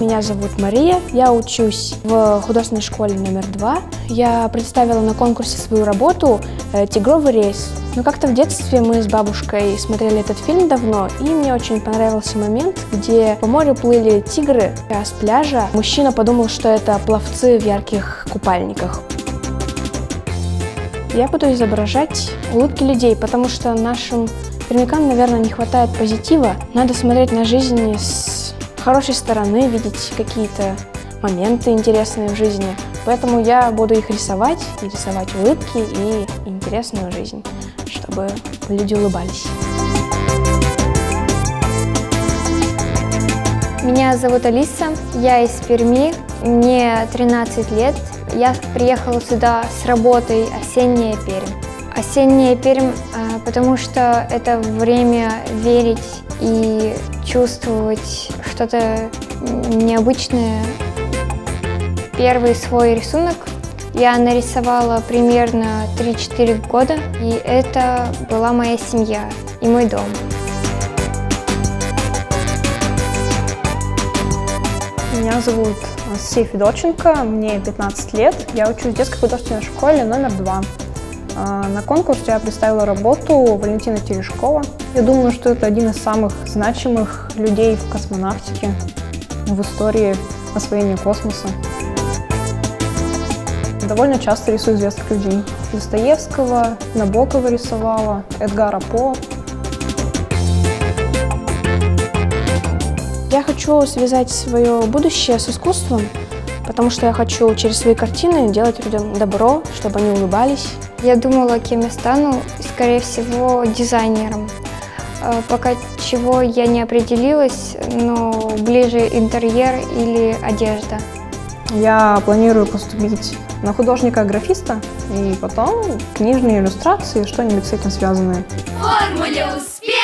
Меня зовут Мария, я учусь в художественной школе номер два. Я представила на конкурсе свою работу э, «Тигровый рейс». Но как-то в детстве мы с бабушкой смотрели этот фильм давно, и мне очень понравился момент, где по морю плыли тигры, а с пляжа мужчина подумал, что это пловцы в ярких купальниках. Я буду изображать улыбки людей, потому что нашим пермякам, наверное, не хватает позитива. Надо смотреть на жизнь с хорошей стороны, видеть какие-то моменты интересные в жизни. Поэтому я буду их рисовать, и рисовать улыбки и интересную жизнь, чтобы люди улыбались. Меня зовут Алиса, я из Перми, мне 13 лет. Я приехала сюда с работой «Осенняя Пермь». «Осенняя Пермь», а, потому что это время верить и чувствовать что-то необычное. Первый свой рисунок я нарисовала примерно 3-4 года, и это была моя семья и мой дом. Меня зовут Анастасия Федорченко, мне 15 лет, я учусь в детской художественной школе номер 2 на конкурсе я представила работу Валентина Терешкова. Я думаю, что это один из самых значимых людей в космонавтике, в истории освоения космоса. Довольно часто рисую известных людей. Достоевского, Набокова рисовала, Эдгара По. Я хочу связать свое будущее с искусством, потому что я хочу через свои картины делать людям добро, чтобы они улыбались. Я думала, кем я стану, скорее всего, дизайнером. Э, Пока чего я не определилась, но ближе интерьер или одежда. Я планирую поступить на художника-графиста и потом книжные иллюстрации, что-нибудь с этим связанное. формуле успеха.